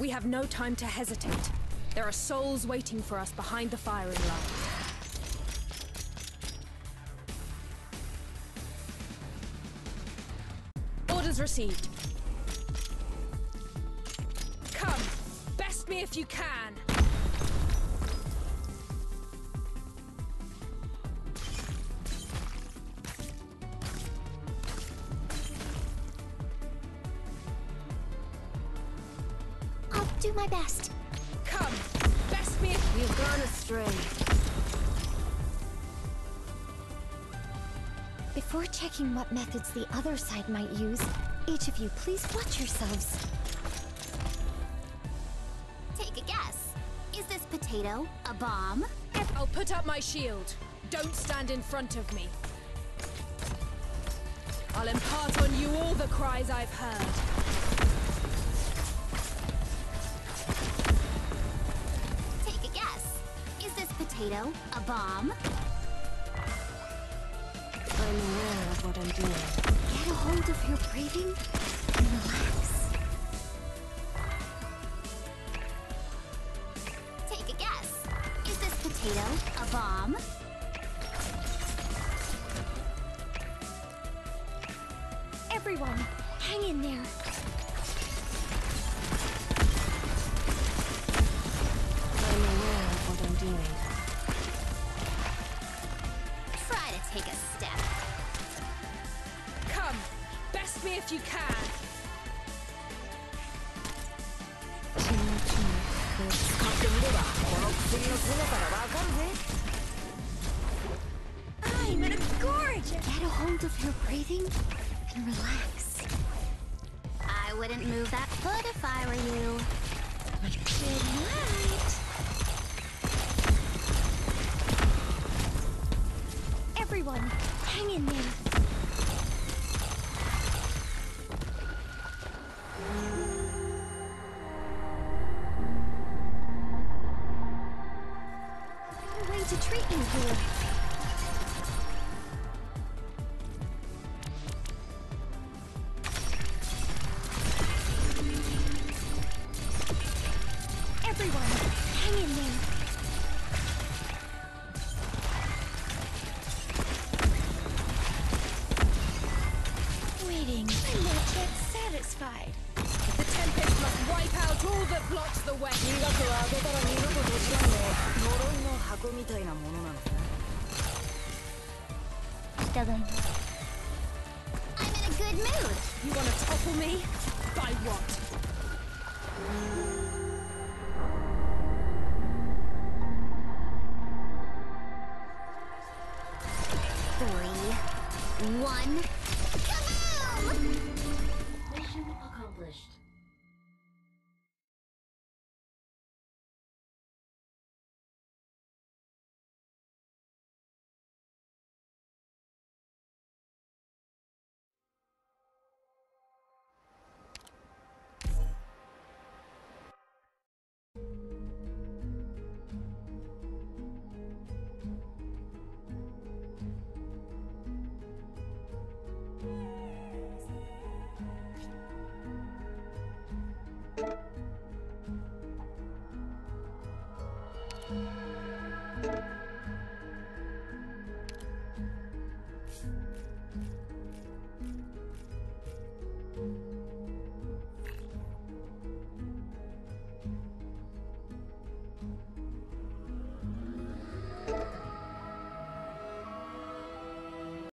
We have no time to hesitate. There are souls waiting for us behind the firing line. Orders received. Come, best me if you can. Do my best. Come, best me if You've gone astray. Before checking what methods the other side might use, each of you please watch yourselves. Take a guess. Is this potato a bomb? I'll put up my shield. Don't stand in front of me. I'll impart on you all the cries I've heard. Potato a bomb? I'm aware of what I'm doing. Get a hold of your breathing and relax. Take a guess. Is this potato a bomb? Everyone, hang in there. Me if you can! I'm in a gorgeous! Get a hold of your breathing and relax. I wouldn't move that foot if I were you. Good night! Everyone, hang in there. Way to treat you here. Everyone, hang in there. Waiting. I'm not yet satisfied. The Tempest must wipe out all that blocks the way. other. I'm in a good mood. You want to topple me? By what? One. Kaboom! Mission accomplished.